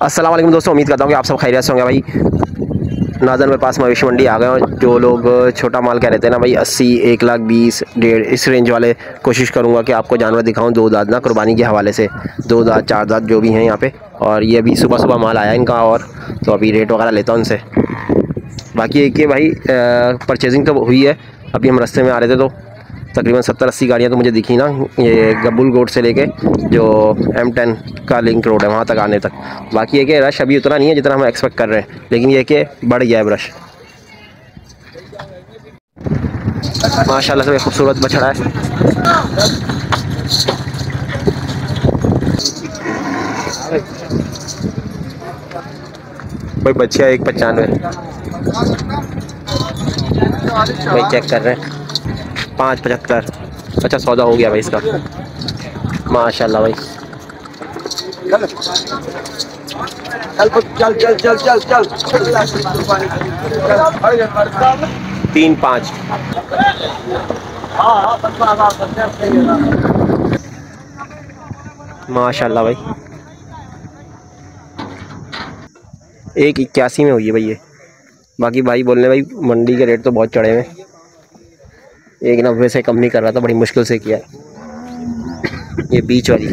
वालेकुम दोस्तों, उम्मीद करता हूँ कि आप सब खैरियत होंगे भाई। नाजन में पास मवेशी मंडी आ गए हो, जो लोग छोटा माल कह रहे थे ना भाई, अस्सी, एक लाख बीस, डेढ़, इस रेंज वाले, कोशिश करूँगा कि आपको जानवर दिखाऊँ, दो दाद ना कुर्बानी के हवाले से, दो दाद चार दाद जो भी हैं यहाँ पे। और ये अभी सुबह सुबह माल आया इनका, और तो अभी रेट वगैरह लेता हूँ उनसे बाकी एक ये भाई परचेजिंग तो हुई है? अभी हम रास्ते में आ रहे थे तो तकरीबन सत्तर अस्सी गाड़ियाँ तो मुझे दिखी ना, ये गबुल गोड से लेके, जो एम टेन का लिंक रोड है, वहाँ तक आने तक। बाकी ये कि रश अभी उतना नहीं है जितना हम एक्सपेक्ट कर रहे हैं, लेकिन ये कि बढ़ गया है रश माशाल्लाह से खूबसूरत बछड़ा है। भाई बच्चिया एक पचानवे भाई चेक कर रहे हैं। पाँच पचहत्तर। अच्छा सौदा हो गया भाई इसका। माशाल्लाह भाई। चल चल चल चल चल तीन पाँच। माशाल्लाह भाई। एक इक्यासी में हुई है भाई ये। बाकी भाई बोल बोलने भाई, मंडी के रेट तो बहुत चढ़े हुए एक नब्बे से कम नहीं कर रहा था, बड़ी मुश्किल से किया। ये बीच वाली।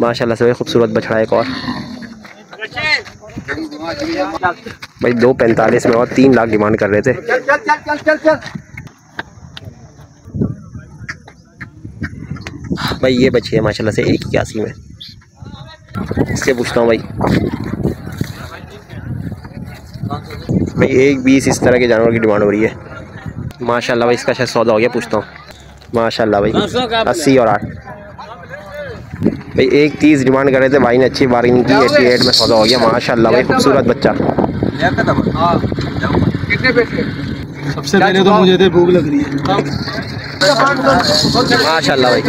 माशाल्लाह से खूबसूरत बछड़ा एक और। भाई दो पैंतालीस में और तीन लाख डिमांड कर रहे थे। भाई ये बची है माशाल्लाह से एक इक्यासी में। इससे पूछता हूँ भाई। भाई एक बीस इस तरह के जानवर की डिमांड हो रही है। माशाल्लाह भाई इसका शायद सौदा हो गया पूछता हूँ। माशाल्लाह भाई अस्सी और आठ। भाई एक तीस डिमांड कर रहे थे भाई ने अच्छी बारिंग की एट्टी एट में सौदा हो गया माशाल्लाह भाई खूबसूरत बच्चा। कितने पैसे? सबसे पहले तो मुझे तो भूख लग रही है। माशाल्लाह भाई।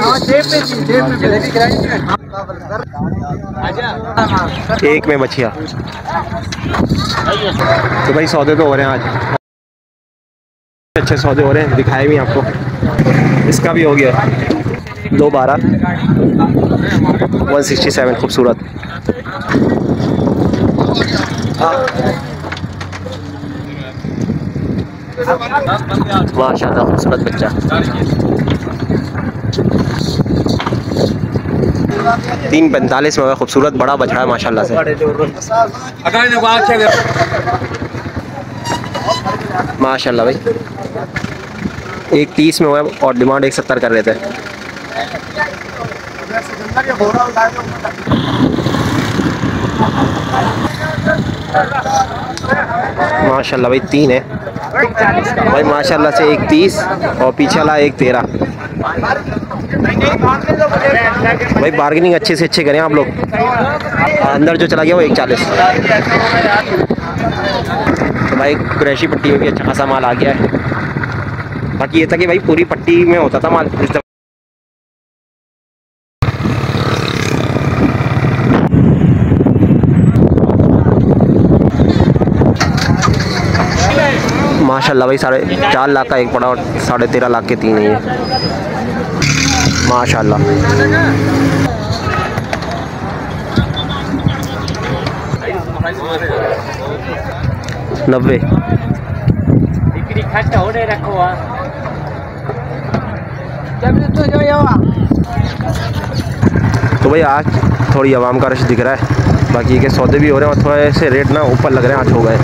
एक में बचिया तो भाई सौदे तो हो रहे हैं आज। अच्छे सौदे हो रहे हैं, दिखाए भी आपको। इसका भी हो गया। दो बारह। वन सिक्सटी सेवन खूबसूरत। माशाल्लाह खूबसूरत बच्चा। तीन पैंतालीस में खूबसूरत बड़ा बछड़ा है, माशाल्लाह से। माशाल्लाह भाई। एक तीस में हुआ और डिमांड एक सत्तर कर रहे थे। माशाल्लाह भाई तीन है। भाई माशाल्लाह से एक तीस और पीछे वाला एक तेरह। भाई बार्गेनिंग अच्छे से अच्छे करें आप लोग। अंदर जो चला गया वो एक चालीस। तो भाई कुरैशी पट्टी में भी अच्छा खासा माल आ गया है। बाकी ये था कि भाई पूरी पट्टी में होता था माल, इस माशाल्लाह भाई, साढ़े चार लाख का एक पड़ा और साढ़े तेरह लाख के तीन है। माशाल्लाह। नब्बे। तो भाई, आज थोड़ी आवाम का रश दिख रहा है। बाकी के सौदे भी हो रहे हैं और थोड़े से रेट ना ऊपर लग रहे हैं, आज हो गए।